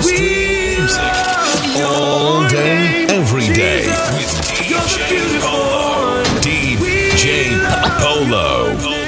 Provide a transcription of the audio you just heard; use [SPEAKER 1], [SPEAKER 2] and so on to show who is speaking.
[SPEAKER 1] house music
[SPEAKER 2] all day, every day with DJ Polo. DJ Polo.